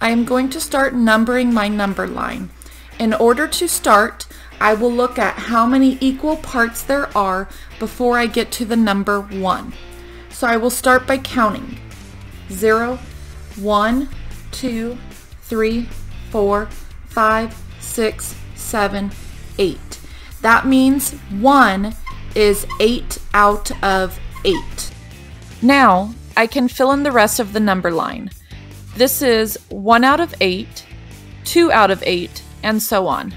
I am going to start numbering my number line. In order to start, I will look at how many equal parts there are before I get to the number 1. So I will start by counting. 0, 1, 2, 3, 4, 5, 6, 7, 8. That means 1 is 8 out of 8. Now, I can fill in the rest of the number line. This is 1 out of 8, 2 out of 8, and so on.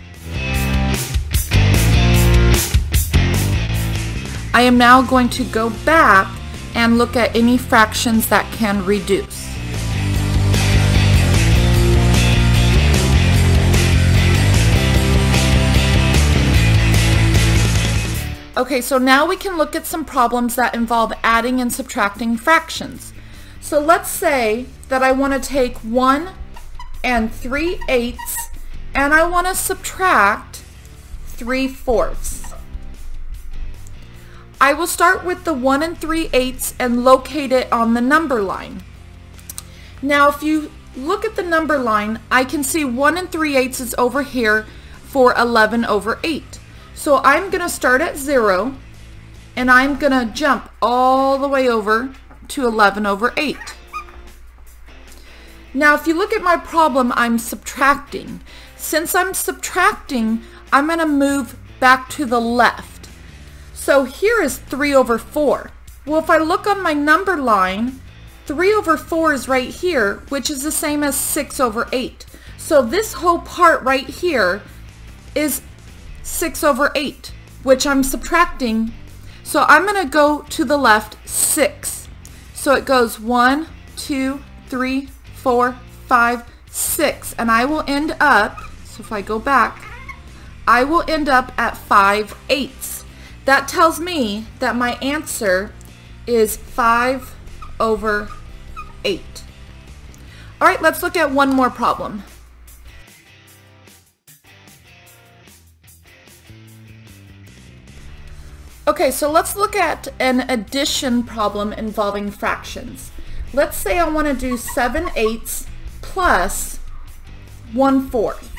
I am now going to go back and look at any fractions that can reduce. Okay, so now we can look at some problems that involve adding and subtracting fractions. So let's say that I want to take 1 and 3 eighths and I want to subtract 3 fourths. I will start with the 1 and 3 eighths and locate it on the number line. Now if you look at the number line, I can see 1 and 3 eighths is over here for 11 over 8. So I'm going to start at 0 and I'm going to jump all the way over to 11 over 8. Now if you look at my problem, I'm subtracting. Since I'm subtracting, I'm going to move back to the left. So here is 3 over 4. Well, if I look on my number line, 3 over 4 is right here, which is the same as 6 over 8. So this whole part right here is 6 over 8, which I'm subtracting. So I'm going to go to the left 6. So it goes 1, 2, 3, 4, 5, 6. And I will end up, so if I go back, I will end up at 5 eighths. That tells me that my answer is 5 over 8. All right, let's look at one more problem. Okay, so let's look at an addition problem involving fractions. Let's say I want to do 7 eighths plus 1 fourth.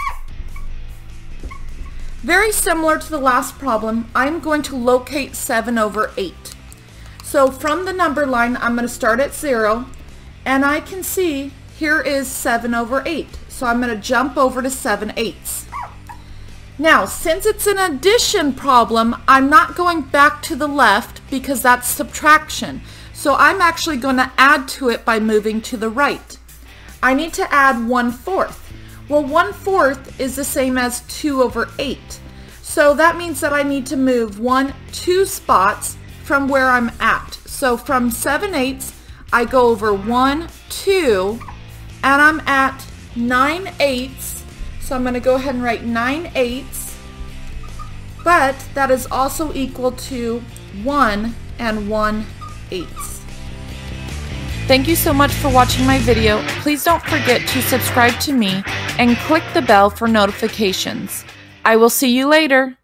Very similar to the last problem, I'm going to locate 7 over 8. So from the number line, I'm going to start at 0, and I can see here is 7 over 8. So I'm going to jump over to 7 eighths. Now, since it's an addition problem, I'm not going back to the left because that's subtraction. So I'm actually going to add to it by moving to the right. I need to add 1 fourth. Well, 1 fourth is the same as 2 over 8. So that means that I need to move one, two spots from where I'm at. So from 7 eighths, I go over 1, 2, and I'm at 9 eighths so I'm going to go ahead and write 9 eighths, but that is also equal to 1 and 1 eighths. Thank you so much for watching my video. Please don't forget to subscribe to me and click the bell for notifications. I will see you later.